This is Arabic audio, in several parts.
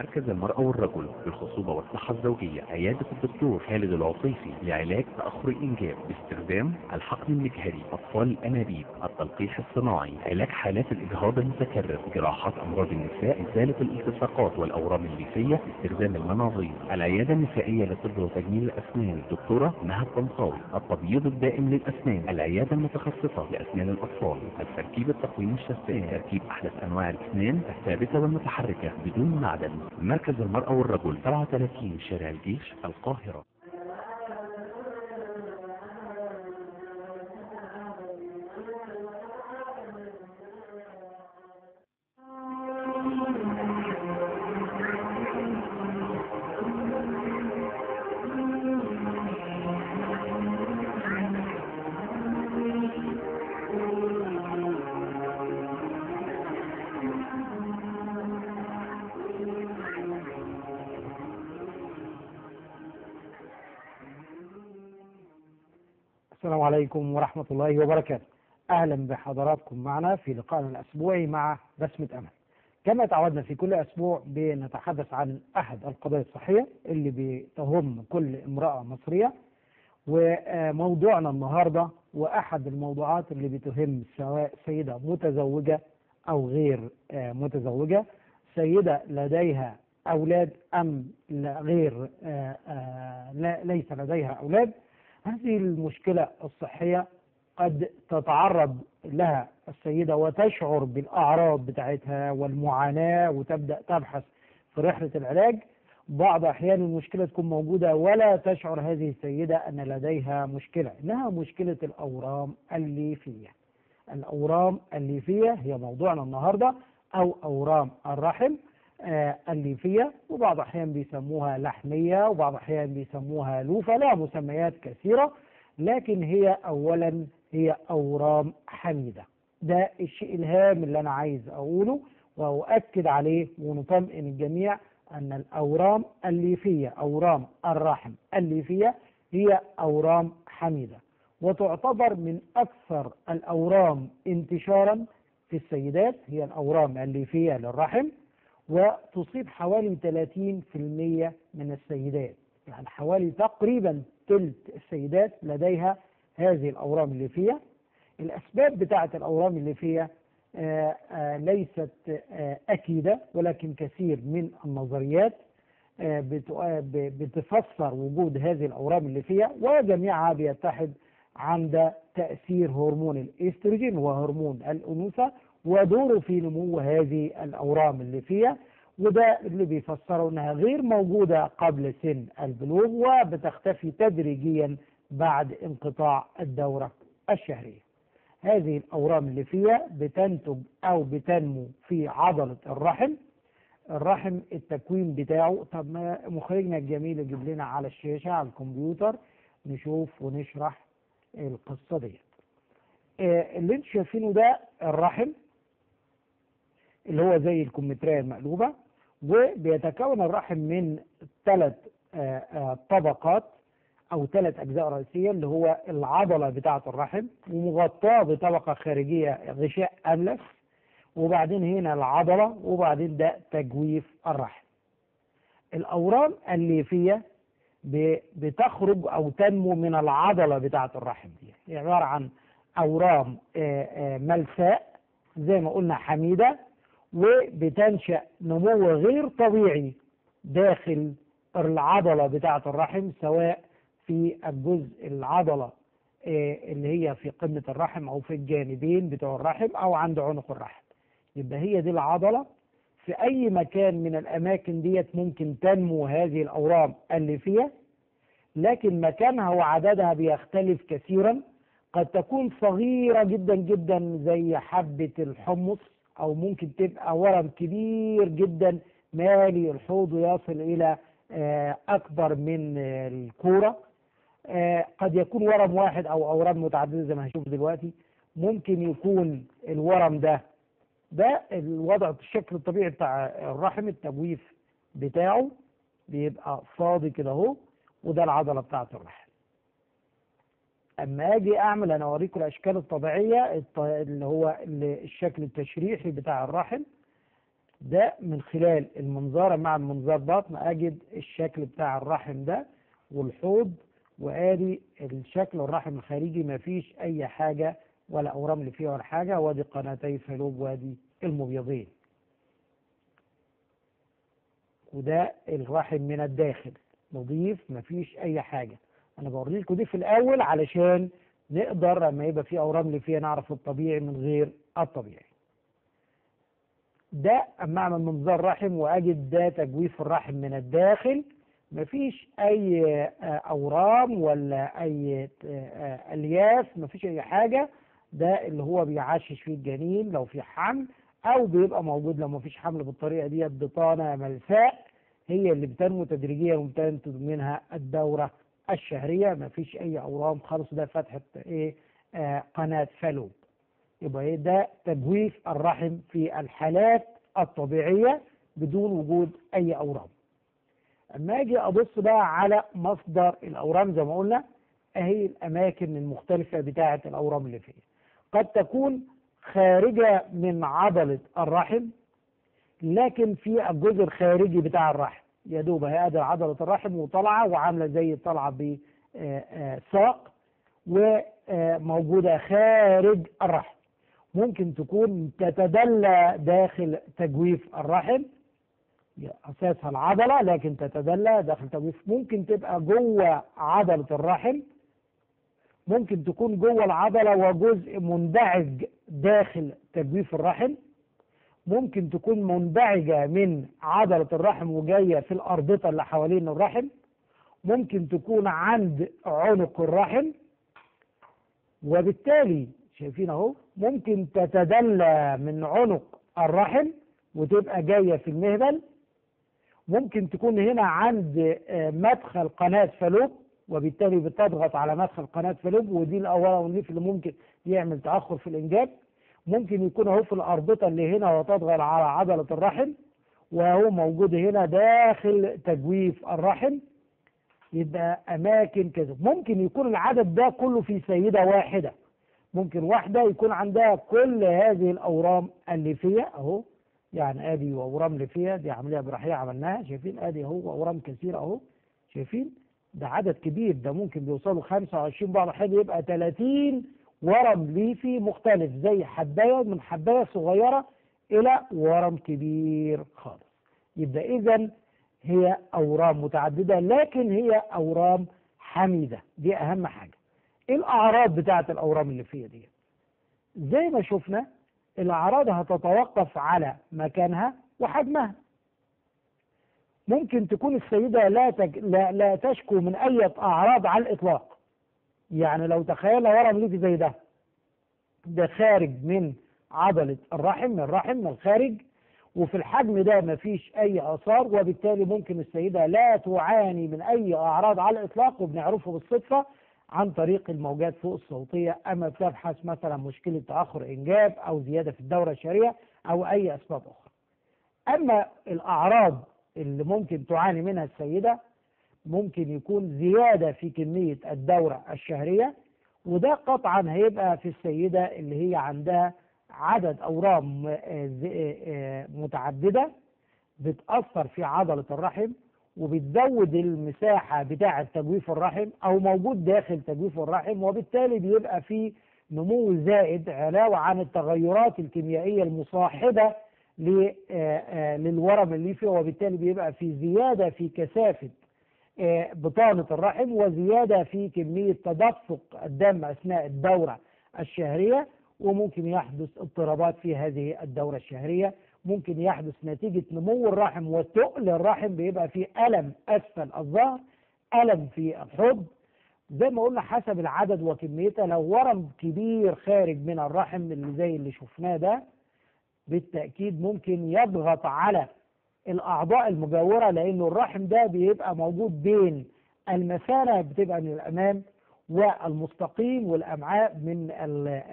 مركز المرأة والرجل للخصوبة والصحة الزوجية. عيادة الدكتور خالد العصيفي لعلاج تأخر الإنجاب باستخدام الحقن المجهري أطفال الأنابيب التلقيح الصناعي علاج حالات الإجهاض المتكرر جراحات أمراض النساء إزالة الالتصاقات والأورام الليفية استخدام المناظير. العيادة النسائية لطب وتجميل الأسنان. الدكتورة مها الطنطاوي التبييض الدائم للأسنان. العيادة المتخصصة لأسنان الأطفال. التركيب التقويم الشفاف تركيب أحدث أنواع الأسنان الثابتة والمتحركة بدون معدن. مركز المرأة والرجل 37 شارع الجيش القاهرة. عليكم ورحمة الله وبركاته. أهلا بحضراتكم معنا في لقائنا الأسبوعي مع بسمة أمل. كما تعودنا في كل أسبوع بنتحدث عن أحد القضايا الصحية اللي بتهم كل امرأة مصرية وموضوعنا النهاردة وأحد الموضوعات اللي بتهم سواء سيدة متزوجة أو غير آه، متزوجة. سيدة لديها أولاد أم غير آه، آه، ليس لديها أولاد. هذه المشكلة الصحية قد تتعرض لها السيدة وتشعر بالأعراض بتاعتها والمعاناة وتبدأ تبحث في رحلة العلاج. بعض أحيان المشكلة تكون موجودة ولا تشعر هذه السيدة أن لديها مشكلة إنها مشكلة الأورام الليفية. الأورام الليفية هي موضوعنا النهاردة أو أورام الرحم. الليفية وبعض الأحيان بيسموها لحمية وبعض الأحيان بيسموها لوفة لها مسميات كثيرة لكن هي أولا هي أورام حميدة. ده الشيء الهام اللي أنا عايز أقوله وأؤكد عليه ونطمئن الجميع أن الأورام الليفية أورام الرحم الليفية هي أورام حميدة. وتعتبر من أكثر الأورام انتشارا في السيدات هي الأورام الليفية للرحم. وتصيب حوالي 30% من السيدات. يعني حوالي تقريبا ثلث السيدات لديها هذه الأورام الليفية الأسباب بتاعة الأورام الليفية آه، آه، ليست آه، أكيدة ولكن كثير من النظريات بتفسر وجود هذه الأورام الليفية وجميعها بيتحد عند تأثير هرمون الإستروجين وهرمون الأنوثة ودوره في نمو هذه الأورام الليفية وده اللي بيفسره إنها غير موجودة قبل سن البلوغ وبتختفي تدريجيا بعد انقطاع الدورة الشهرية. هذه الأورام الليفية بتنتج أو بتنمو في عضلة الرحم الرحم التكوين بتاعه. طب ما مخرجنا الجميل يجيب لنا على الشاشة على الكمبيوتر نشوف ونشرح القصة ديت. آه، اللي أنتوا شايفينه ده الرحم. اللي هو زي الكمثرية المقلوبة وبيتكون الرحم من ثلاث طبقات أو ثلاث أجزاء رئيسية اللي هو العضلة بتاعة الرحم ومغطاة بطبقة خارجية غشاء أملس وبعدين هنا العضلة وبعدين ده تجويف الرحم. الأورام الليفية ب- بتخرج أو تنمو من العضلة بتاعة الرحم دي. هي عبارة عن أورام آه، آه، ملساء زي ما قلنا حميدة وبتنشأ نمو غير طبيعي داخل العضلة بتاعة الرحم سواء في الجزء العضلة آه، اللي هي في قمة الرحم أو في الجانبين بتوع الرحم أو عند عنق الرحم. يبقى هي دي العضلة. في أي مكان من الأماكن ديت ممكن تنمو هذه الأورام الليفية لكن مكانها وعددها بيختلف كثيرا. قد تكون صغيرة جدا جدا زي حبة الحمص أو ممكن تبقى ورم كبير جدا مالي الحوض يصل إلى آه، أكبر من الكورة. آه، قد يكون ورم واحد أو أورام متعددة زي ما هنشوف دلوقتي. ممكن يكون الورم ده ده الوضع الشكل الطبيعي بتاع الرحم التجويف بتاعه بيبقى فاضي كده أهو وده العضلة بتاعة الرحم. أما أجي أعمل أنا اوريكم الأشكال الطبيعية الط- اللي هو الشكل التشريحي بتاع الرحم. ده من خلال المنظار مع المنظار بطن أجد الشكل بتاع الرحم ده والحوض وآدي الشكل الرحم الخارجي. ما فيش أي حاجة ولا أورام اللي فيها ولا حاجة. وأدي قناتي فالوب وأدي المبيضين. وده الرحم من الداخل نظيف ما فيش أي حاجة. أنا بوريلكم دي في الأول علشان نقدر لما يبقى في أورام اللي فيها نعرف الطبيعي من غير الطبيعي. ده أما أعمل منظار رحم وأجد ده تجويف الرحم من الداخل. مفيش أي أورام ولا أي ألياف مفيش أي حاجة. ده اللي هو بيعشش فيه الجنين لو في حمل أو بيبقى موجود لو مفيش حمل بالطريقة ديت بطانه ملفاء هي اللي بتنمو تدريجيا وتنتج منها الدورة. الشهرية مفيش أي أورام خالص ده فتحه إيه آه قناة فالوب يبقى إيه ده تجويف الرحم في الحالات الطبيعية بدون وجود أي أورام. أما أجي أبص بقى على مصدر الأورام زي ما قلنا أهي الأماكن المختلفة بتاعة الأورام اللي فيها. قد تكون خارجة من عضلة الرحم لكن في الجزء الخارجي بتاع الرحم. يا دوب هي ادي عضلة الرحم وطالعة وعاملة زي طالعة بساق وموجوده خارج الرحم. ممكن تكون تتدلى داخل تجويف الرحم أساسها العضلة لكن تتدلى داخل تجويف. ممكن تبقى جوه عضلة الرحم. ممكن تكون جوه العضلة وجزء مندعج داخل تجويف الرحم. ممكن تكون منبعجة من عضلة الرحم وجاية في الأربطة اللي حوالين الرحم. ممكن تكون عند عنق الرحم. وبالتالي شايفين أهو ممكن تتدلى من عنق الرحم وتبقى جاية في المهبل. ممكن تكون هنا عند مدخل قناة فالوب وبالتالي بتضغط على مدخل قناة فالوب ودي الأورا والليف اللي ممكن يعمل تأخر في الإنجاب. ممكن يكون اهو في الأربطة اللي هنا وتضغط على عضلة الرحم وهو موجود هنا داخل تجويف الرحم. يبقى أماكن كذا. ممكن يكون العدد ده كله في سيدة واحدة. ممكن واحدة يكون عندها كل هذه الأورام الليفية أهو. يعني ادي أورام ليفيه دي عملية جراحية عملناها شايفين؟ ادي اهو أورام كثيرة اهو شايفين؟ ده عدد كبير ده ممكن بيوصلوا 25 بعض الأحيان يبقى 30 ورم ليفي مختلف زي حباية من حباية صغيرة إلى ورم كبير خالص. يبقى اذا هي أورام متعددة لكن هي أورام حميدة. دي أهم حاجة. إيه الأعراض بتاعة الأورام الليفيه دي. زي ما شفنا الأعراض هتتوقف على مكانها وحجمها. ممكن تكون السيدة لا, تج... لا, لا تشكو من أي أعراض على الإطلاق. يعني لو تخيل ورم ليفي زي ده. ده خارج من عضلة الرحم من الرحم من الخارج وفي الحجم ده مفيش أي آثار وبالتالي ممكن السيدة لا تعاني من أي أعراض على الإطلاق وبنعرفه بالصدفة عن طريق الموجات فوق الصوتية. أما بتبحث مثلا مشكلة تأخر إنجاب أو زيادة في الدورة الشهرية أو أي أسباب أخرى. أما الأعراض اللي ممكن تعاني منها السيدة ممكن يكون زيادة في كمية الدورة الشهرية وده قطعا هيبقى في السيدة اللي هي عندها عدد أورام متعددة بتأثر في عضلة الرحم وبتزود المساحة بتاعة تجويف الرحم أو موجود داخل تجويف الرحم وبالتالي بيبقى في نمو زائد علاوة عن التغيرات الكيميائية المصاحبة للورم الليفي وبالتالي بيبقى في زيادة في كثافة بطانة الرحم وزيادة في كمية تدفق الدم أثناء الدورة الشهرية وممكن يحدث اضطرابات في هذه الدورة الشهرية. ممكن يحدث نتيجة نمو الرحم وتقل الرحم بيبقى فيه ألم أسفل الظهر ألم في الحب. زي ما قلنا حسب العدد وكميته لو ورم كبير خارج من الرحم اللي زي اللي شفناه ده بالتأكيد ممكن يضغط على الأعضاء المجاورة لأنه الرحم ده بيبقى موجود بين المثانة بتبقى من الأمام والمستقيم والأمعاء من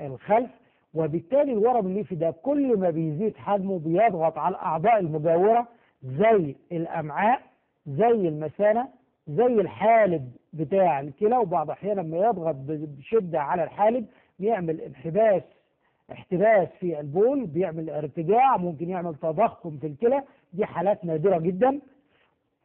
الخلف وبالتالي الورم الليفي ده كل ما بيزيد حجمه بيضغط على الأعضاء المجاورة زي الأمعاء زي المثانة زي الحالب بتاع الكلى. وبعض الأحيان لما يضغط بشدة على الحالب يعمل انحباس احتباس في البول بيعمل ارتجاع ممكن يعمل تضخم في الكلى. دي حالات نادرة جدا.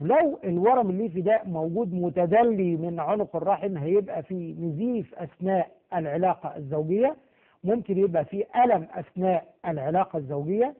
لو الورم الليفي ده موجود متدلي من عنق الرحم هيبقى في نزيف أثناء العلاقة الزوجية. ممكن يبقى في ألم أثناء العلاقة الزوجية.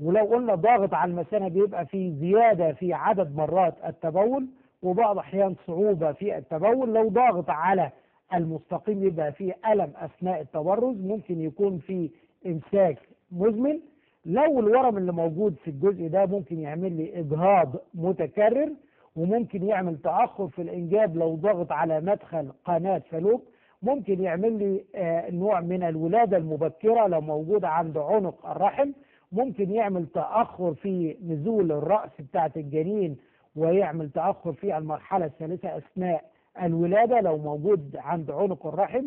ولو قلنا ضاغط على المثانة بيبقى في زيادة في عدد مرات التبول وبعض الأحيان صعوبة في التبول. لو ضاغط على المستقيم يبقى في ألم أثناء التبرز ممكن يكون في إمساك مزمن. لو الورم اللي موجود في الجزء ده ممكن يعمل لي إجهاض متكرر وممكن يعمل تأخر في الإنجاب لو ضغط على مدخل قناة فالوب. ممكن يعمل لي آه نوع من الولادة المبكرة لو موجود عند عنق الرحم. ممكن يعمل تأخر في نزول الرأس بتاعة الجنين ويعمل تأخر في المرحلة الثالثة أثناء الولادة لو موجود عند عنق الرحم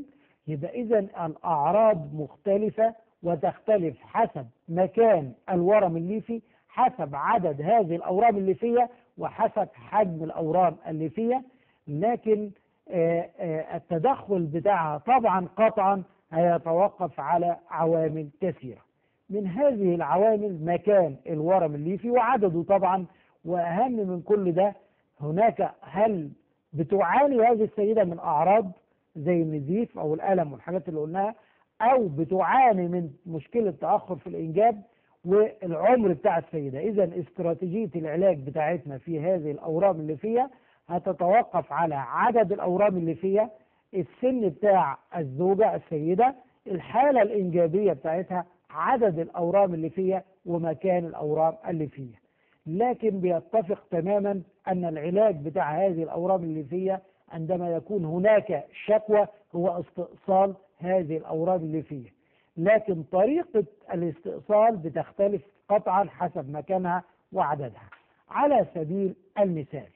يبقى إذا الأعراض مختلفة وتختلف حسب مكان الورم الليفي حسب عدد هذه الأورام الليفية وحسب حجم الأورام الليفية لكن آآ آآ التدخل بتاعها طبعا قطعا هيتوقف على عوامل كثيرة. من هذه العوامل مكان الورم الليفي وعدده طبعا وأهم من كل ده هناك هل بتعاني هذه السيدة من أعراض زي النزيف أو الألم والحاجات اللي قلناها أو بتعاني من مشكلة تأخر في الإنجاب والعمر بتاع السيدة. إذا استراتيجية العلاج بتاعتنا في هذه الأورام الليفية هتتوقف على عدد الأورام الليفية السن بتاع الزوجة السيدة الحالة الإنجابية بتاعتها عدد الأورام الليفية ومكان الأورام الليفية لكن بيتفق تماما أن العلاج بتاع هذه الأورام الليفية عندما يكون هناك شكوى هو استئصال هذه الأورام الليفية. لكن طريقة الاستئصال بتختلف قطعا حسب مكانها وعددها. على سبيل المثال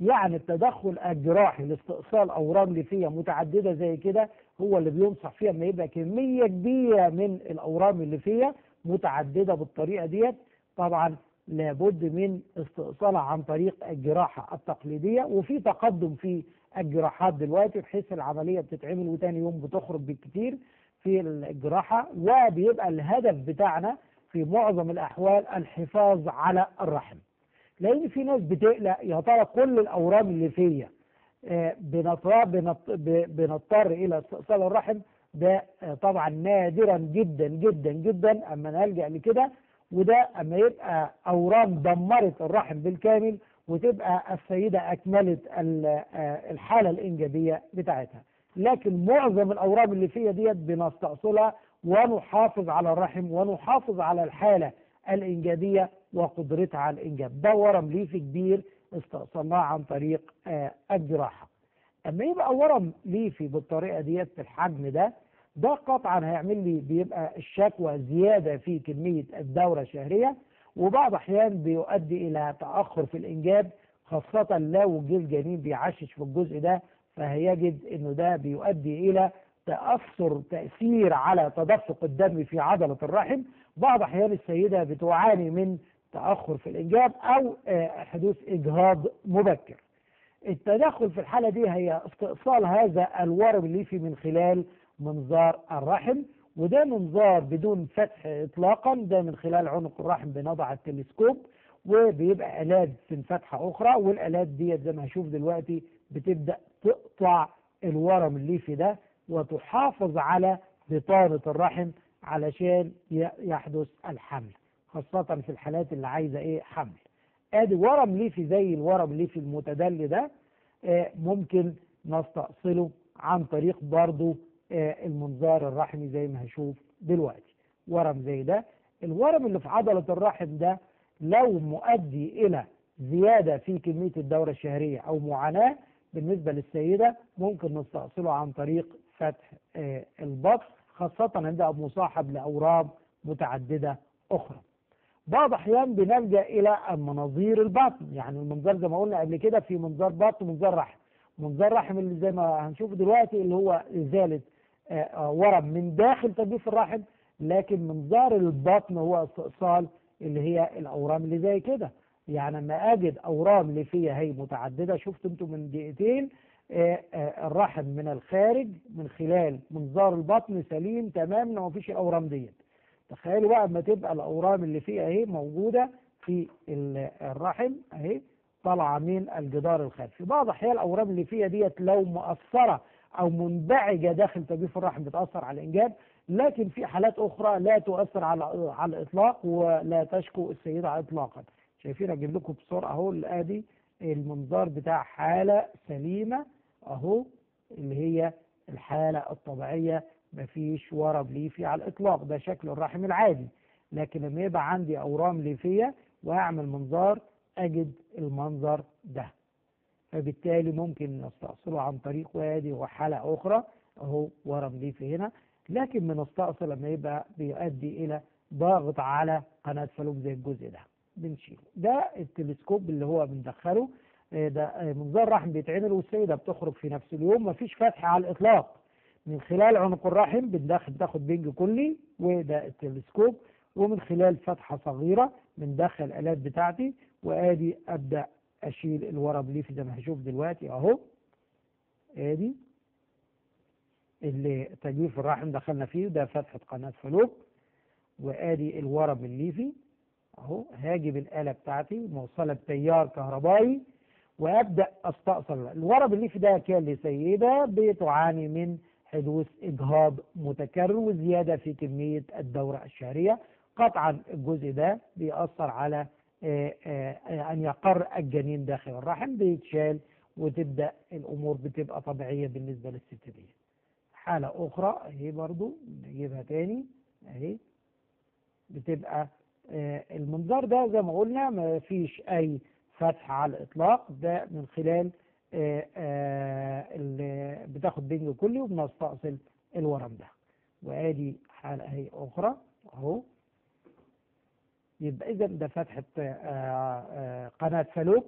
يعني التدخل الجراحي لاستئصال أورام ليفية متعددة زي كده هو اللي بينصح فيها لما يبقى كمية كبيرة من الأورام الليفية متعددة بالطريقة ديت. طبعا لابد من استئصالها عن طريق الجراحة التقليدية وفي تقدم في الجراحات دلوقتي بحيث العملية بتتعمل وتاني يوم بتخرج بالكتير في الجراحة وبيبقى الهدف بتاعنا في معظم الأحوال الحفاظ على الرحم. لأن في ناس بتقلق يا ترى كل الأورام اللي فيا بنضطر إلى استئصال الرحم؟ ده طبعا نادرا جدا جدا جدا. أما نلجأ لكده وده أما يبقى أورام دمرت الرحم بالكامل وتبقى السيدة أكملت الحالة الإنجابية بتاعتها. لكن معظم الأورام اللي فيها ديت بنستأصلها ونحافظ على الرحم ونحافظ على الحالة الإنجابية وقدرتها على الإنجاب. ده ورم ليفي كبير استأصلناه عن طريق الجراحة. أما يبقى ورم ليفي بالطريقة ديت في الحجم ده ده قطعا هيعمل لي بيبقى الشكوى زيادة في كمية الدورة الشهرية وبعض أحيان بيؤدي إلى تأخر في الإنجاب خاصة لو جه الجنين بيعشش في الجزء ده فهيجد إنه ده بيؤدي إلى تأثر تأثير على تدفق الدم في عضلة الرحم. بعض أحيان السيدة بتعاني من تأخر في الإنجاب أو حدوث إجهاض مبكر. التدخل في الحالة دي هي استئصال هذا الورم الليفي من خلال منظار الرحم وده منظار بدون فتح اطلاقا ده من خلال عنق الرحم بنضع التلسكوب وبيبقى الات من فتحه أخرى والالات ديت زي ما هشوف دلوقتي بتبدأ تقطع الورم الليفي ده وتحافظ على بطانة الرحم علشان يحدث الحمل خاصة في الحالات اللي عايزة إيه؟ حمل. أدي ورم ليفي زي الورم الليفي المتدلي ده؟ آه ممكن نستأصله عن طريق برضو آه المنظار الرحمي زي ما هشوف دلوقتي. ورم زي ده. الورم اللي في عضلة الرحم ده لو مؤدي إلى زيادة في كمية الدورة الشهرية أو معاناة بالنسبة للسيدة ممكن نستأصله عن طريق فتح آه البطن خاصة عندها مصاحب لأورام متعددة أخرى. بعض أحيان بنلجأ إلى المناظير البطن. يعني المنظار زي ما قلنا قبل كده في منظار بطن ومنظار رحم. منظار رحم اللي زي ما هنشوف دلوقتي اللي هو إزالة ورم من داخل تجويف الرحم لكن منظار البطن هو استئصال اللي هي الأورام اللي زي كده. يعني لما أجد أورام اللي فيها هي متعددة شفت أنتم من دقيقتين آه، آه، الرحم من الخارج من خلال منظار البطن سليم تماما وما فيش الأورام ديت. تخيلوا بقى أما تبقى الأورام اللي فيها أهي موجودة في ال- الرحم أهي طالعة من الجدار الخلفي بعض احيان الأورام اللي فيها ديت لو مؤثره أو منبعجة داخل تجويف الرحم بتأثر على الإنجاب لكن في حالات أخرى لا تؤثر على على الإطلاق ولا تشكو السيدة اطلاقا. شايفين أجيب لكم بسرعة أهو ادي المنظار بتاع حالة سليمة أهو اللي هي الحالة الطبيعية مفيش ورم ليفي على الإطلاق ده شكل الرحم العادي. لكن لما يبقى عندي أورام ليفية وأعمل منظار أجد المنظر ده. فبالتالي ممكن نستأصله عن طريق وادي وحالة أخرى أهو ورم ليفي هنا. لكن بنستأصل لما يبقى بيؤدي إلى ضغط على قناة فالوب زي الجزء ده. بنشيله. ده التلسكوب اللي هو بندخله. آه، ده آه، منظار رحم بيتعمل والسيدة بتخرج في نفس اليوم. مفيش فتح على الإطلاق. من خلال عنق الرحم بندخل بتاخد بنج كلي وده التلسكوب. ومن خلال فتحة صغيرة بندخل الآلات بتاعتي. وآدي أبدأ أشيل الورم ليفي زي ما هشوف دلوقتي أهو. آدي. اللي تجويف الرحم دخلنا فيه ده فتحة قناة فالوب وآدي الورم الليفي أهو. هاجي بالآلة بتاعتي موصلة بتيار كهربائي. وأبدأ أستأصل. الورم الليفي ده كان لسيدة بتعاني من حدوث إجهاض متكرر وزيادة في كمية الدورة الشهرية. قطعا الجزء ده بيأثر على أن يقر الجنين داخل الرحم بيتشال وتبدأ الأمور بتبقى طبيعية بالنسبة للست دي حالة أخرى أهي برضو نجيبها تاني أهي. بتبقى آه، المنظار ده زي ما قلنا ما فيش أي فتح على الإطلاق. ده من خلال آه، آه، ال- بتاخد بنج كلي وبنستأصل الورم ده. وآدي حالة أهي أخرى أهو. يبقى إذا ده فتحة آه، آه، قناة فالوب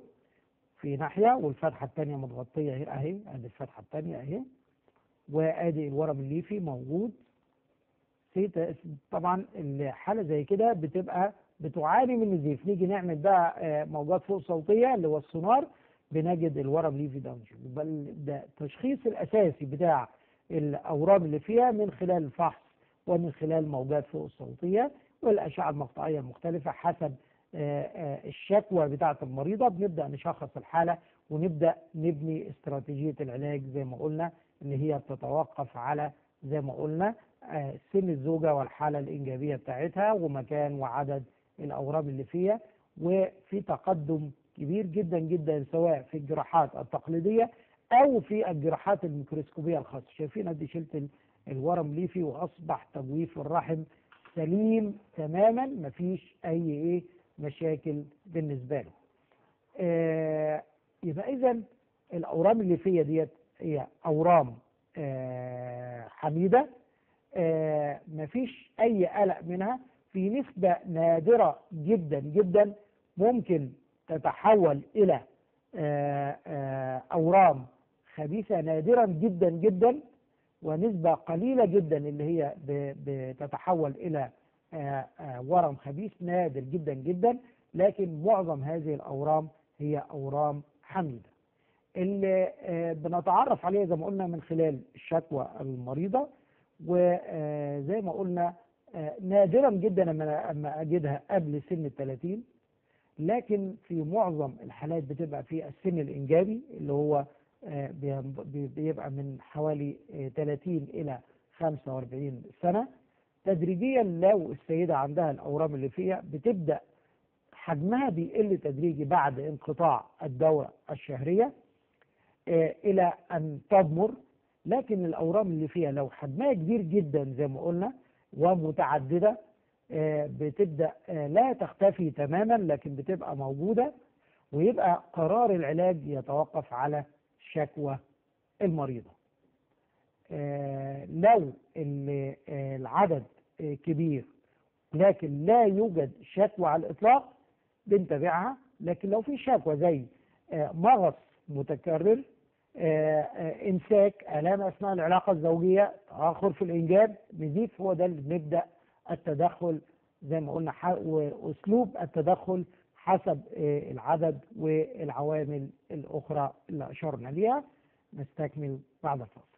في ناحية والفتحة الثانية متغطية اهي أهي أدي الفتحة الثانية أهي. وأدي الورم الليفي موجود. طبعا الحالة زي كده بتبقى بتعاني من نزيف نيجي نعمل بقى آه، موجات فوق صوتية اللي هو السونار بنجد الورم ليفي يبقى ال- ده التشخيص الأساسي بتاع الأورام اللي فيها من خلال الفحص ومن خلال موجات فوق الصوتية والأشعة المقطعية المختلفة حسب آه، آه، الشكوى بتاعة المريضة. بنبدأ نشخص الحالة ونبدأ نبني استراتيجية العلاج زي ما قلنا إن هي بتتوقف على زي ما قلنا آه، سن الزوجة والحالة الإنجابية بتاعتها ومكان وعدد الأورام اللي فيها. وفي تقدم كبير جدا جدا سواء في الجراحات التقليدية أو في الجراحات الميكروسكوبية الخاصة. شايفين أدي شلت ال- الورم ليفي وأصبح تجويف الرحم سليم تماما مفيش أي إيه مشاكل بالنسبة له. آه يبقى إذا الأورام الليفية ديت هي أورام آه حميدة. آه مفيش أي قلق منها. في نسبة نادرة جدا جدا ممكن تتحول إلى آه آه أورام خبيثة نادرا جدا جدا. ونسبة قليلة جدا اللي هي بتتحول إلى آه، آه، ورم خبيث نادر جدا جدا لكن معظم هذه الأورام هي أورام حميدة. اللي آه، بنتعرف عليها زي ما قلنا من خلال الشكوى المريضة وزي ما قلنا نادرا جدا أما أجدها قبل سن الثلاثين لكن في معظم الحالات بتبقى في السن الإنجابي اللي هو بيبقى من حوالي آه، 30 إلى 45 سنة. تدريجيا لو السيدة عندها الأورام اللي فيها بتبدأ حجمها بيقل تدريجي بعد انقطاع الدورة الشهرية آه، إلى أن تضمر. لكن الأورام اللي فيها لو حجمها كبير جدا زي ما قلنا ومتعددة آه، بتبدأ آه، لا تختفي تماما لكن بتبقى موجودة ويبقى قرار العلاج يتوقف على شكوى المريضة. آه، لو آه، العدد آه، كبير لكن لا يوجد شكوى على الإطلاق بنتابعها. لكن لو في شكوى زي مغص متكرر إمساك آلام أثناء العلاقة الزوجية تأخر في الإنجاب نزيف هو ده اللي بنبدأ التدخل. زي ما قلنا وأسلوب التدخل حسب آه، العدد والعوامل الأخرى اللي أشرنا ليها. نستكمل بعد الفاصل.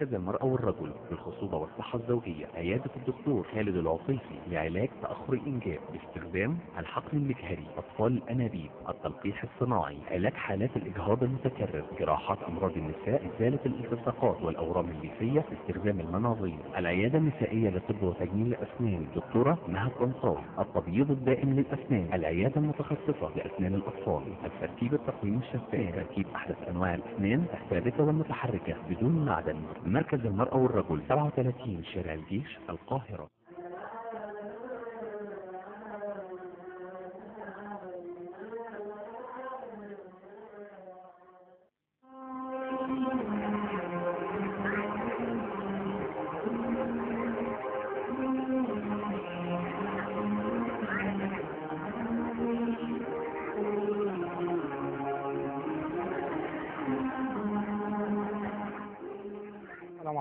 مركز المرأة والرجل للخصوبة والصحة الزوجية. عيادة الدكتور خالد العطيفي لعلاج تأخر الإنجاب باستخدام الحقن المجهري أطفال الأنابيب التلقيح الصناعي علاج حالات الإجهاض المتكرر جراحات أمراض النساء إزالة الالتصاقات والأورام الليفية باستخدام المناظير. العيادة النسائية لطب وتجميل الأسنان. الدكتورة مهد أنصار التبييض الدائم للأسنان. العيادة المتخصصة لأسنان الأطفال. التركيب التقويم الشفاف. تركيب أحدث أنواع الأسنان الثابتة والمتحركة بدون معدن. مركز المرأة والرجل 37 شارع الجيش القاهرة.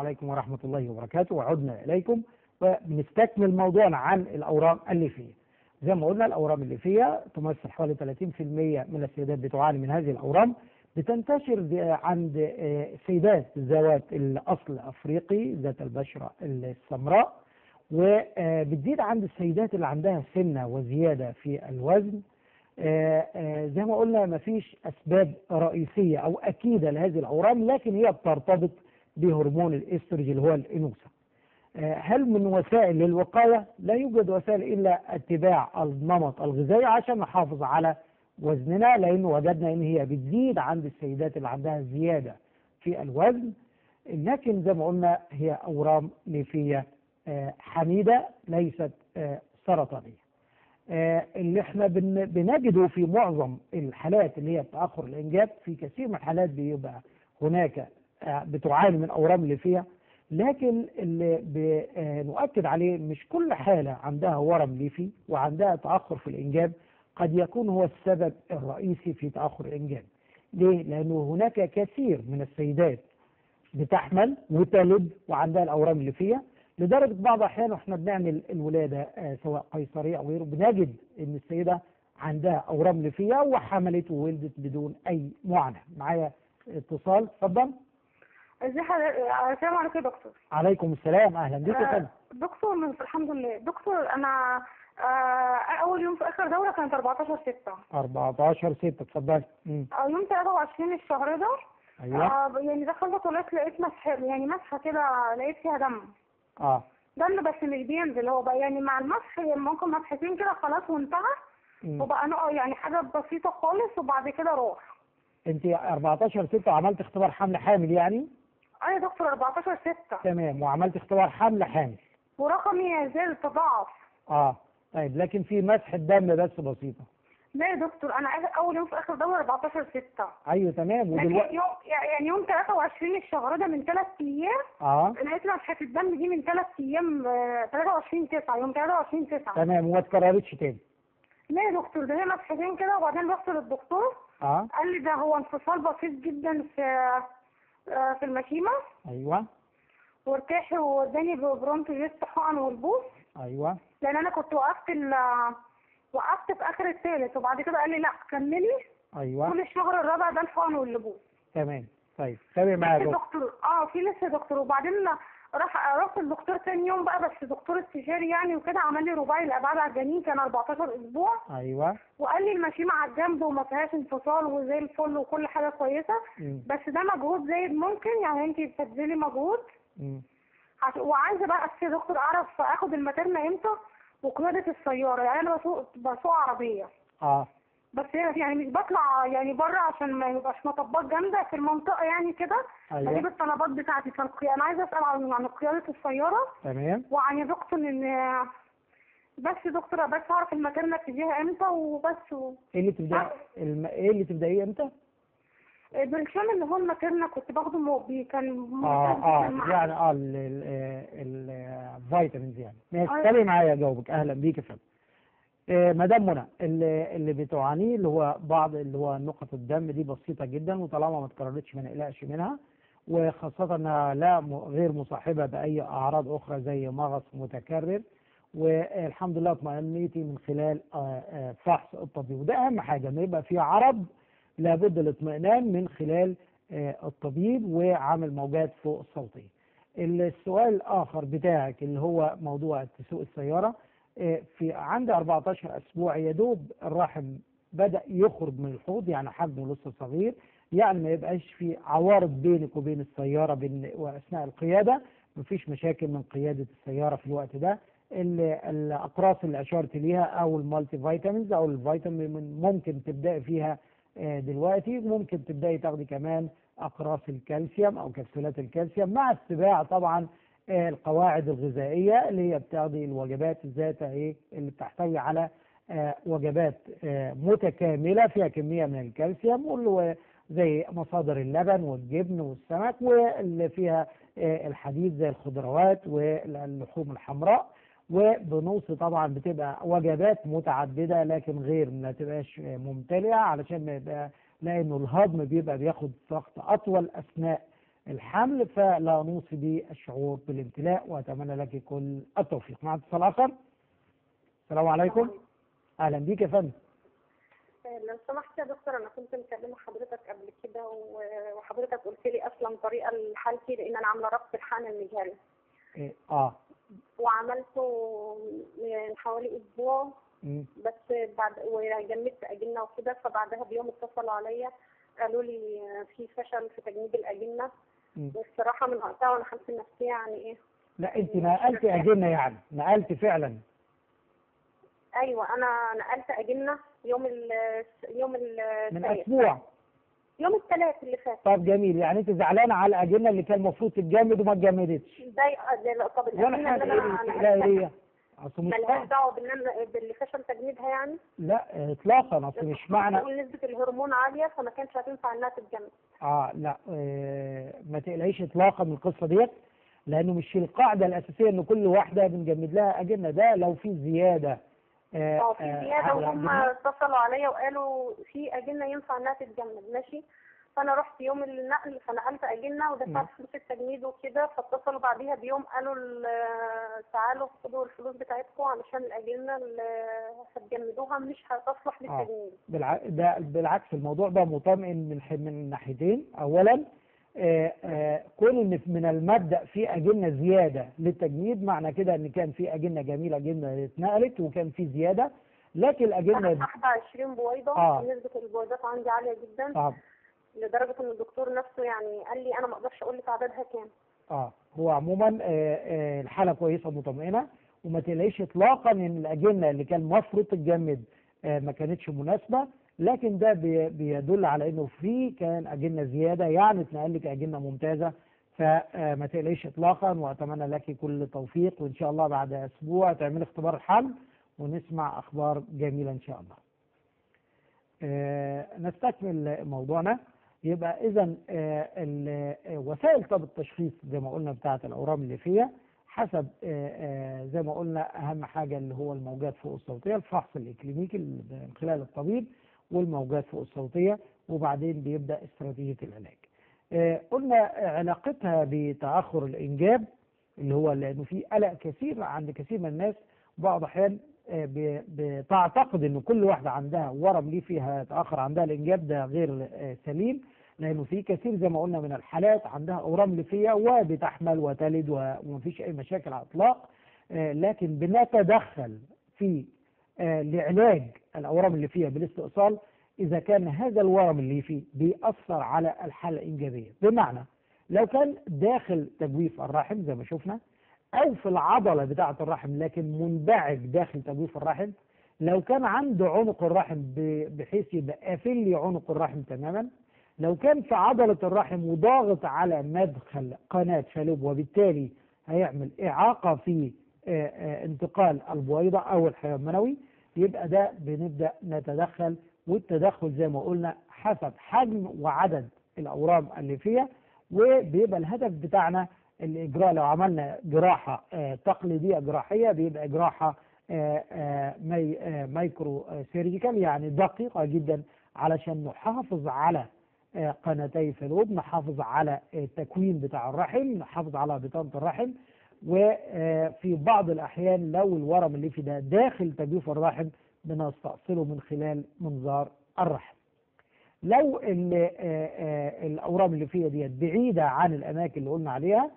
عليكم ورحمة الله وبركاته وعدنا إليكم وبنستكمل موضوعنا عن الأورام الليفية زي ما قلنا الأورام الليفية تمثل حوالي 30% من السيدات بتعاني من هذه الأورام بتنتشر عند آه، سيدات ذوات الأصل الأفريقي ذات البشرة السمراء وبتزيد عند السيدات اللي عندها سنة وزيادة في الوزن. آه، آه، زي ما قلنا مفيش أسباب رئيسية أو أكيدة لهذه الأورام لكن هي بترتبط بهرمون الاستروجين اللي هو الإنوثة. آه، هل من وسائل للوقاية؟ لا يوجد وسائل إلا اتباع النمط الغذائي عشان نحافظ على وزننا لأن وجدنا إن هي بتزيد عند السيدات اللي عندها زيادة في الوزن لكن زي ما قلنا هي أورام ليفيه آه، حميدة ليست آه، سرطانية. اللي إحنا بن- بنجده في معظم الحالات اللي هي تاخر الإنجاب في كثير من الحالات بيبقى هناك بتعاني من أورام ليفيه لكن اللي بنؤكد عليه مش كل حالة عندها ورم ليفي وعندها تأخر في الإنجاب قد يكون هو السبب الرئيسي في تأخر الإنجاب. ليه؟ لأنه هناك كثير من السيدات بتحمل وتلد وعندها الأورام الليفيه لدرجة بعض الأحيان وإحنا بنعمل الولادة آه، سواء قيصرية أو غيره بنجد إن السيدة عندها أورام ليفيه وحملت وولدت بدون أي معاناة. معايا اتصال اتفضل. ازي حضرتك؟ السلام عليكم يا دكتور. عليكم السلام أهلا بك يا آه، فندم. دكتور من الحمد لله. دكتور أنا آه، أول يوم في آخر دورة كانت 14 6 14 6 اتفضل. مم. يوم 23 الشهر ده. أيوه. آه، يعني دخلت طلعت لقيت مسح يعني مسحة كده لقيت فيها دم. آه. دم بس مش بينزل هو بقى. يعني مع المسح ممكن مسحتين كده خلاص وانتهى. وبقى نقع يعني حاجة بسيطة خالص وبعد كده راح. أنت 14 6 وعملت اختبار حمل حامل يعني؟ آه يا دكتور 14 6 تمام. وعملت اختبار حمل حامل. ورقمي زاد تضاعف آه. طيب لكن في مسح دم بس بسيطة. لا يا دكتور أنا آخر- اول يوم في اخر دوره 14 6 أيوه تمام. ودلوقتي؟ يوم يعني يوم 23 الشهر ده من ثلاث أيام آه. لقيت مسحة الدم دي من ثلاث أيام آه، 23 9 يوم 23 9 تمام. وما اتكررتش تاني. لا يا دكتور ده هي مسحتين كده وبعدين رحت للدكتور. آه. قال لي ده هو انفصال بسيط جدا في آه، في المشيمة أيوه. وارتاحي واداني برونتو جيست حقن والبوس. أيوه. لأن أنا كنت وقفت ال وقفت في آخر الثالث وبعد كده قال لي لأ كملي. أيوه. كل الشهر الرابع ده الحقن واللبوس. تمام. طيب. تمام معايا. دكتور. آه في لسه دكتور. وبعدين راح رحت الدكتور تاني يوم بقى بس دكتور استشاري يعني وكده عمل لي رباعي الابعاد على الجنين كان 14 أسبوع. أيوه. وقال لي المشيمة على الجنب وما فيهاش انفصال وزي الفل وكل حاجة كويسة. بس ده مجهود زايد ممكن يعني انت بتبذلي مجهود. وعايزة بقى يا دكتور أعرف آخد الماتيرنا إمتى وقيادة السيارة يعني أنا بسوق بسوق عربية. آه. بس يعني مش بطلع يعني بره عشان ما يبقاش مطبات جامدة في المنطقة يعني كده. أيوه. بجيب الطلبات بتاعتي فالقيا- أنا عايزة أسأل عن عن قيادة السيارة. تمام. وعن دكتور إن بس يا دكتور بس أعرف الماتيرنا ابتديها إمتى وبس و... إيه اللي تبدا الم... إيه اللي تبدايه إمتى؟ برشام اللي هو الماتيرنا كنت باخده مو- بي كان آه آه معايا. يعني آه ال- ال- ال- ال vitamins يعني. ماشي. أيوة. اتكلمي معايا اجاوبك أهلا بيك يا فندم. آه، مدام منى اللي, بتعانيه اللي هو بعض اللي هو نقط الدم دي بسيطة جدا وطالما ما اتكررتش ما نقلقش منها وخاصة إنها لا غير مصاحبة بأي أعراض أخرى زي مغص متكرر والحمد لله اطمئنيتي من خلال آه، آه، فحص الطبيب وده أهم حاجة ان يبقى في عرض لابد الاطمئنان من خلال الطبيب وعامل موجات فوق الصوتية. السؤال الآخر بتاعك اللي هو موضوع تسوق السيارة في عند 14 أسبوع يا دوب الرحم بدأ يخرج من الحوض يعني حجمه لسه صغير يعني ما يبقاش في عوارض بينك وبين السيارة بين واثناء القيادة. مفيش مشاكل من قيادة السيارة في الوقت ده. ال- الأقراص اللي أشرت ليها أو ال multivitamins أو الفيتامين ممكن تبداي فيها آه، دلوقتي. ممكن تبدأي تاخدي كمان أقراص الكالسيوم أو كبسولات الكالسيوم مع اتباع طبعا. القواعد الغذائية اللي هي بتاخدي الوجبات ذات إيه اللي بتحتوي على آه، وجبات آه، متكاملة فيها كمية من الكالسيوم زي مصادر اللبن والجبن والسمك واللي فيها آه، الحديد زي الخضروات واللحوم الحمراء. وبنوصي طبعا بتبقى وجبات متعددة لكن غير ما تبقاش ممتلئة علشان ما يبقى لأنه الهضم بيبقى بياخد وقت أطول أثناء الحمل فلا نوصي بالشعور بالامتلاء وأتمنى لك كل التوفيق. مع اتصال آخر. السلام عليكم. أهلا بيك يا فندم. لو سمحت يا دكتور أنا كنت مكلمة حضرتك قبل كده وحضرتك قلت لي أصلا طريقة لحالتي لأن أنا عاملة ربط الحقن المجهري. إيه، آه. وعملته من حوالي أسبوع. بس بعد وجمدت أجنة وكده فبعدها بيوم اتصلوا عليا قالوا لي في فشل في تجميد الأجنة. والصراحه من وقتها وأنا حالتي النفسية يعني إيه؟ لا أنت نقلت أجنة يعني نقلت فعلا. أيوه أنا نقلت أجنة يوم ال يوم ال من أسبوع. يوم الثلاث اللي فات. طب جميل يعني أنت زعلانة على الأجنة اللي كان المفروض تتجمد وما اتجمدتش. ده- طب حاجة اللي إيه؟ أنا اللي مش ملهاش دعوة باللي فشل تجميدها يعني؟ لا اطلاقا أصل مش معنى. نسبة الهرمون عالية فما كانش هتنفع إنها تتجمد. آه لا آه ما تقلقيش اطلاقا من القصة ديت لأنه مش القاعدة الأساسية إن كل واحدة بنجمد لها أجنة. ده لو في زيادة آه آه في آه، زياده على وهم. اتصلوا عليا وقالوا في أجنة ينفع إنها تتجمد. ماشي؟ فأنا رحت يوم النقل فنقلت اجنه مم. ودفعت فلوس التجميد وكده فاتصلوا بعديها بيوم قالوا ال- تعالوا خدوا الفلوس بتاعتكم علشان الاجنه اللي هتجمدوها مش هتصلح آه. للتجميد بالع... ده بالعكس الموضوع ده مطمئن من ح- من ناحيتين اولا آه آه كون إن من المبدأ في اجنه زيادة للتجميد معنى كده إن كان في اجنه جميلة جدا اتنقلت وكان في زيادة لكن أنا الاجنه صاحبه 20 بويضة آه. نسبة البويضات عندي عالية جدا آه لدرجة إن الدكتور نفسه يعني قال لي أنا ما أقدرش أقول لك عددها كام. آه هو عموما آه آه الحالة كويسة مطمئنه وما تقلقيش اطلاقا إن الأجنة اللي كان المفروض تتجمد آه ما كانتش مناسبة لكن ده بي- بيدل على إنه في كان أجنة زيادة يعني اتنقل لك أجنة ممتازة. فما تقلقيش اطلاقا وأتمنى لك كل التوفيق وإن شاء الله بعد أسبوع تعملي اختبار الحمل ونسمع أخبار جميلة إن شاء الله. نستكمل موضوعنا. يبقى اذا وسائل طب التشخيص زي ما قلنا بتاعة الأورام الليفيه حسب آه، آه، زي ما قلنا أهم حاجة اللي هو الموجات فوق الصوتية الفحص الإكلينيكي من خلال الطبيب والموجات فوق الصوتية وبعدين بيبدأ استراتيجية العلاج. آه، قلنا علاقتها بتاخر الإنجاب اللي هو لأنه في قلق كثير عند كثير من الناس بعض الأحيان آه، بتعتقد ان كل واحدة عندها ورم ليه فيها تأخر عندها الإنجاب ده غير آه، سليم. لأنه في كثير زي ما قلنا من الحالات عندها أورام ليفيه وبتحمل وتلد ومفيش أي مشاكل على الإطلاق. آه، لكن بنتدخل في آه، لعلاج الأورام الليفيه بالاستئصال إذا كان هذا الورم اللي فيه بيأثر على الحالة الإنجابية. بمعنى لو كان داخل تجويف الرحم زي ما شفنا أو في العضلة بتاعة الرحم لكن منبعج داخل تجويف الرحم. لو كان عند عنق الرحم بحيث يبقى قافل لي عنق الرحم تماما. لو كان في عضلة الرحم وضاغط على مدخل قناة فالوب وبالتالي هيعمل إعاقة في انتقال البويضة أو الحيوان المنوي يبقى ده بنبدأ نتدخل. والتدخل زي ما قلنا حسب حجم وعدد الأورام الليفيه وبيبقى الهدف بتاعنا الاجراء لو عملنا جراحة آه، تقليدية جراحية بيبقى جراحة آه، آه، microsurgical يعني دقيقة جدا علشان نحافظ على قناتي فالوب نحافظ على التكوين بتاع الرحم نحافظ على بطانة الرحم وفي بعض الأحيان لو الورم الليفي ده داخل تجويف الرحم بنستأصله من خلال منظار الرحم. لو ال- آه، الأورام الليفية ديت بعيدة عن الأماكن اللي قلنا عليها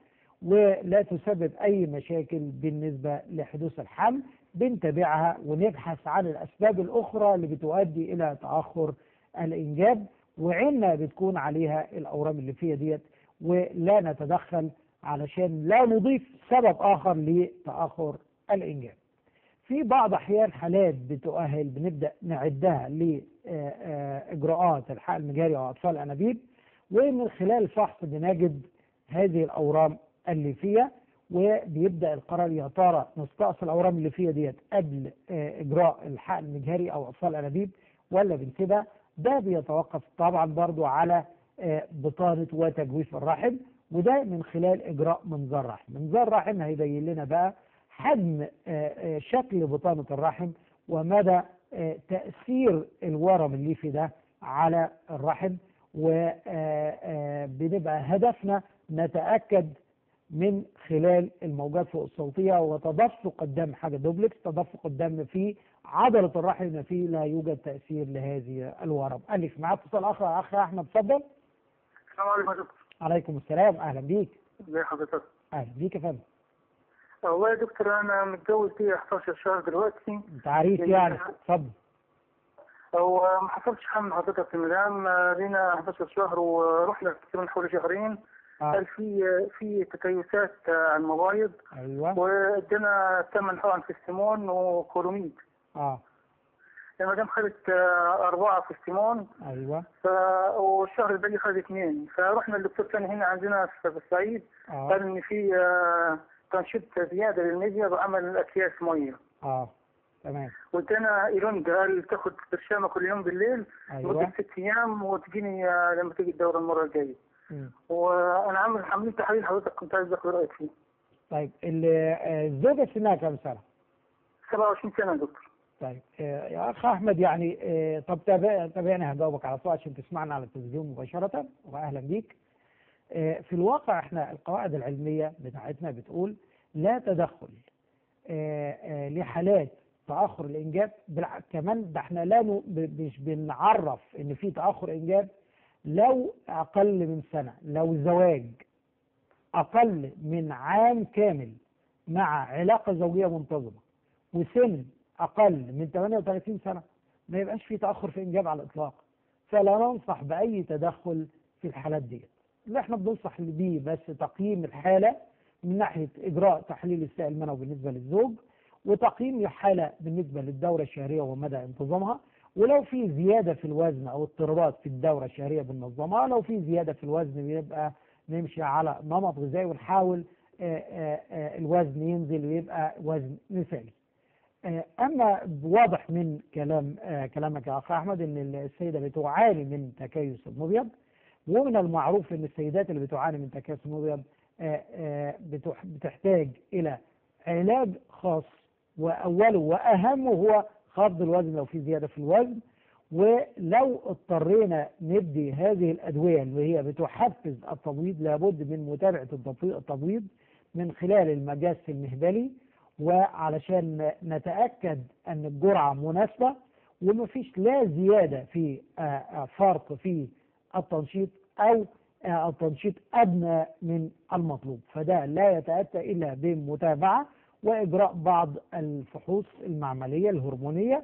ولا تسبب أي مشاكل بالنسبة لحدوث الحمل بنتابعها ونبحث عن الأسباب الأخرى اللي بتؤدي إلى تأخر الإنجاب وعيننا بتكون عليها الأورام الليفية ديت ولا نتدخل علشان لا نضيف سبب آخر لتأخر الإنجاب. في بعض أحيان حالات بتؤهل بنبدأ نعدها لإجراءات الحقن المجاري أو أطفال الأنابيب ومن خلال فحص بنجد هذه الأورام الليفية وبيبدأ القرار يا ترى نستأصل الأورام الليفية ديت قبل آه، إجراء الحقن المجهري أو أطفال الأنابيب ولا بنسيبها ده بيتوقف طبعا برضو على آه، بطانة وتجويف الرحم وده من خلال إجراء منظار رحم. منظار رحم هيبين لنا بقى حجم آه، شكل بطانة الرحم ومدى تأثير الورم الليفي ده على الرحم. وبنبقى هدفنا نتأكد من خلال الموجات فوق الصوتية وتدفق الدم حاجة دوبلكس تدفق الدم في عضلة الرحم ما فيه لا يوجد تأثير لهذه الورم. ألف معاه اتصال آخر أخ أحمد اتفضل. السلام عليكم يا دكتور. عليكم السلام أهلا بيك. ازي حضرتك؟ أهلا بيك يا فندم. والله يا دكتور أنا متجوز لي 11 شهر دلوقتي. أنت عريس يعني اتفضل. هو ما حصلش حمل حضرتك في المدام لينا 11 شهر ورحنا تقريبا حوالي شهرين. آه. قال في في تكيسات على المبايض. أيوه. وادينا ثمن حقن Fostimon و Clomid أه. المدام خدت آه، أربعة Fostimon أيوه. ف... والشهر الباقي خد اثنين. فرحنا للدكتور تاني هنا عندنا في في الصعيد. قال أه إن في آه، تنشيط زيادة للمبيض بيعمل أكياس مية. أه. تمام. وادانا ايلوند قال تاخد برشامة كل يوم بالليل أيوه. لمدة ست أيام وتجيني آه، لما تيجي الدورة المرة الجاية. مم. وأنا عامل عاملين تحاليل حضرتك كنت عايز اخد رأيك فيه. طيب ال- الزوجة سنها كام سنة؟ 27 سنة يا دكتور. طيب آه، يا أخ أحمد يعني آه، طب تابع تابعني هجاوبك على طول عشان تسمعنا على التلفزيون مباشرة. واهلا بيك. آه، في الواقع إحنا القواعد العلمية بتاعتنا بتقول لا تدخل لحالات تأخر الإنجاب كمان ده إحنا لا مش بنعرف إن في تأخر إنجاب لو أقل من سنة لو زواج أقل من عام كامل مع علاقة زوجية منتظمة وسن أقل من 38 سنة ما يبقاش في تأخر في إنجاب على الإطلاق. فلا ننصح بأي تدخل في الحالات دي اللي إحنا بننصح بيه بس تقييم الحالة من ناحية إجراء تحليل السائل المنوي بالنسبة للزوج وتقييم الحالة بالنسبة للدورة الشهرية ومدى انتظامها ولو في زيادة في الوزن أو اضطرابات في الدورة الشهرية بننظمها لو في زيادة في الوزن بيبقى نمشي على نمط غذائي ونحاول آه، آه، آه، الوزن ينزل ويبقى وزن مثالي. آه، أما واضح من كلام آه، كلامك يا أخ أحمد إن السيدة بتعاني من تكيس المبيض ومن المعروف إن السيدات اللي بتعاني من تكيس المبيض آه، آه، بتح- بتحتاج إلى علاج خاص وأوله واهمه هو خفض الوزن لو في زيادة في الوزن ولو اضطرينا ندي هذه الأدوية اللي هي بتحفز التبويض لابد من متابعة التبويض- من خلال المجس المهبلي وعلشان نتأكد أن الجرعة مناسبة ومفيش لا زيادة في آه، آه، فرط في التنشيط أو آه، التنشيط أدنى من المطلوب. فده لا يتأتى إلا بمتابعة. وإجراء بعض الفحوص المعملية الهرمونية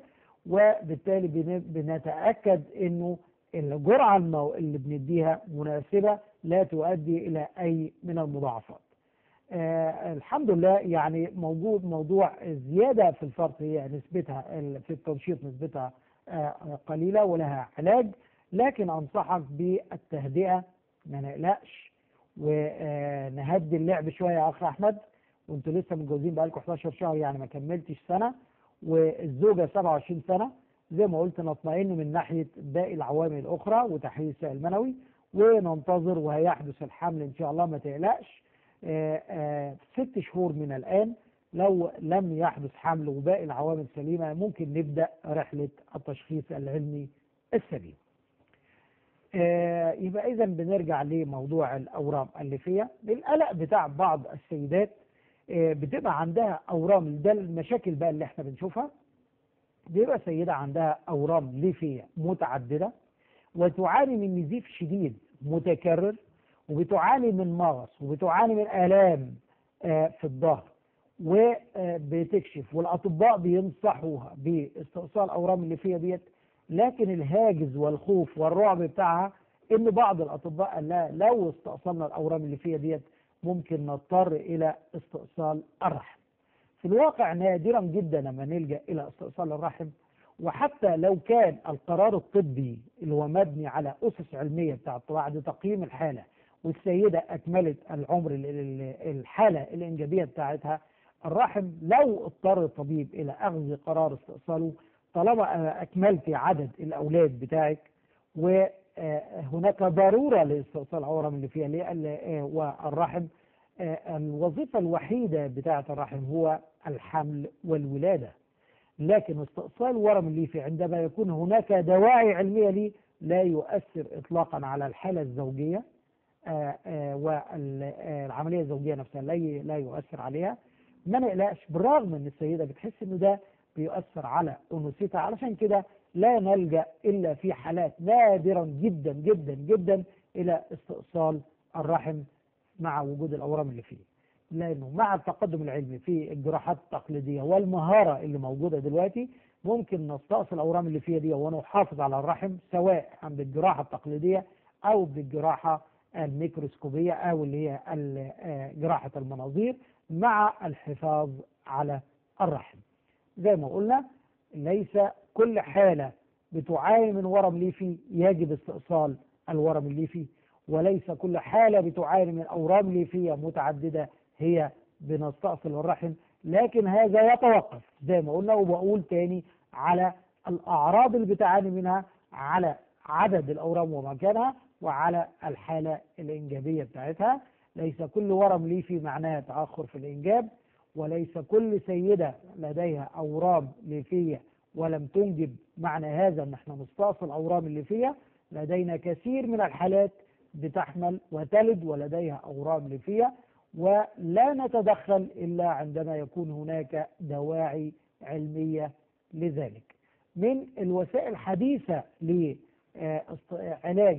وبالتالي بن- بنتأكد أنه الجرعة اللي بنديها مناسبة لا تؤدي إلى أي من المضاعفات. آه الحمد لله يعني موجود موضوع الزيادة في الفرط هي نسبتها في التنشيط نسبتها آه قليلة ولها علاج لكن أنصحك بالتهدئة ما نقلقش ونهدي اللعب شوية يا أخ أحمد. وأنتوا لسه متجوزين بقالكم 11 شهر يعني ما كملتش سنة والزوجة 27 سنة زي ما قلت نطمئن من ناحية باقي العوامل الأخرى وتحليل السائل المنوي وننتظر وهيحدث الحمل إن شاء الله ما تقلقش آه، آه، ست شهور من الآن لو لم يحدث حمل وباقي العوامل سليمة ممكن نبدأ رحلة التشخيص العلمي السليم. آه، يبقى اذا بنرجع لموضوع الأورام الليفيه القلق بتاع بعض السيدات بتبقى عندها أورام. ده المشاكل بقى اللي إحنا بنشوفها. بيبقى سيده عندها أورام ليفية متعددة وتعاني من نزيف شديد متكرر وبتعاني من مغص وبتعاني من آلام آه، في الظهر وبتكشف والأطباء بينصحوها باستئصال الاورام الليفية ديت. لكن الهاجس والخوف والرعب بتاعها إن بعض الأطباء قال لها لو استأصلنا الأورام اللي فيها ديت ممكن نضطر إلى استئصال الرحم. في الواقع نادرا جدا لما نلجأ إلى استئصال الرحم وحتى لو كان القرار الطبي اللي هو مبني على أسس علمية بتاعت بعد تقييم الحالة والسيدة أكملت العمر ال- ال- الحالة الإنجابية بتاعتها الرحم لو اضطر الطبيب إلى أخذ قرار استئصاله طالما أكملت عدد الأولاد بتاعك وهناك ضرورة لاستئصال العورم اللي فيها ليه؟ والرحم آه، الوظيفة الوحيدة بتاعة الرحم هو الحمل والولادة لكن استئصال الورم الليفي عندما يكون هناك دواعي علمية ليه لا يؤثر اطلاقا على الحالة الزوجية والعملية الزوجية نفسها لا يؤثر عليها ما نقلقش بالرغم إن السيدة بتحس ان ده بيؤثر على أنوثتها علشان كده لا نلجأ إلا في حالات نادرا جدا جدا جدا إلى استئصال الرحم مع وجود الأورام اللي فيه لأنه مع التقدم العلمي في الجراحات التقليدية والمهارة اللي موجودة دلوقتي ممكن نستأصل الأورام اللي فيها دي ونحافظ على الرحم سواء عن بالجراحة التقليدية أو بالجراحة الميكروسكوبية أو اللي هي آه، جراحة المناظير مع الحفاظ على الرحم. زي ما قلنا ليس كل حالة بتعاني من ورم ليفي يجب استئصال الورم الليفي وليس كل حالة بتعاني من أورام ليفية متعددة هي بنستأصل الرحم. لكن هذا يتوقف زي ما قلنا وبقول تاني على الأعراض اللي بتعاني منها على عدد الأورام ومكانها وعلى الحالة الإنجابية بتاعتها. ليس كل ورم ليفي معناه تأخر في الإنجاب وليس كل سيدة لديها أورام ليفية ولم تنجب معنى هذا ان إحنا نستأصل اورام الليفيه لدينا كثير من الحالات بتحمل وتلد ولديها اورام ليفيه ولا نتدخل إلا عندما يكون هناك دواعي علمية لذلك. من الوسائل الحديثة لعلاج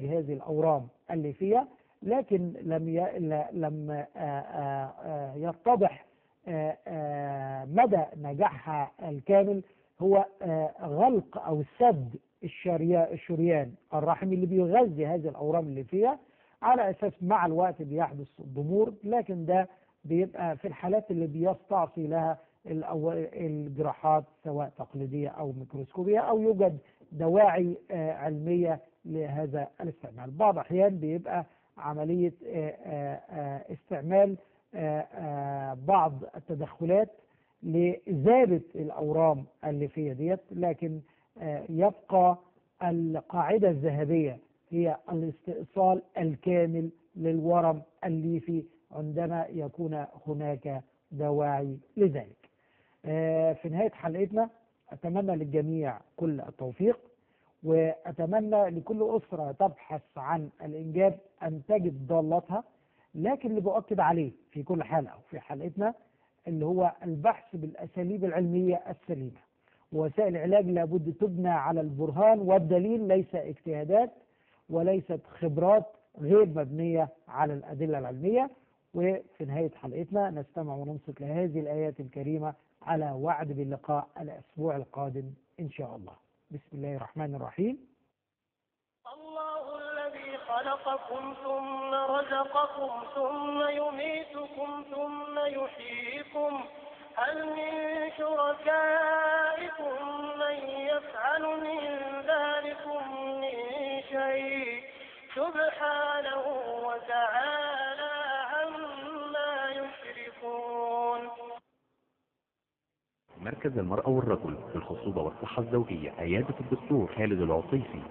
هذه الاورام الليفيه لكن لم لم يتضح مدى نجاحها الكامل هو آه، غلق أو سد الشريا- الشريان الرحمي اللي بيغذي هذه الأورام اللي فيها على أساس مع الوقت بيحدث ضمور لكن ده بيبقى في الحالات اللي بيستعصي لها الجراحات سواء تقليدية أو ميكروسكوبية أو يوجد دواعي آه، علمية لهذا الاستعمال. بعض الأحيان بيبقى عملية آه، استعمال بعض التدخلات لإزالة الأورام الليفية ديت لكن آه، يبقى القاعدة الذهبية هي الاستئصال الكامل للورم الليفي عندما يكون هناك دواعي لذلك. آه، في نهاية حلقتنا أتمنى للجميع كل التوفيق وأتمنى لكل أسرة تبحث عن الإنجاب أن تجد ضالتها لكن اللي بؤكد عليه في كل حلقة وفي حلقتنا اللي هو البحث بالأساليب العلمية السليمة. وسائل العلاج لابد تبنى على البرهان والدليل ليس اجتهادات وليست خبرات غير مبنية على الأدلة العلمية. وفي نهاية حلقتنا نستمع وننصت لهذه الآيات الكريمة على وعد باللقاء الأسبوع القادم إن شاء الله. بسم الله الرحمن الرحيم. خلقكم ثم رزقكم ثم يميتكم ثم يحييكم هل من شركائكم من يفعل من ذلكم من شيء سبحانه وتعالى عما يشركون. مركز المرأة والرجل للخصوبة والصحة الزوجية عيادة الدكتور خالد العصيفي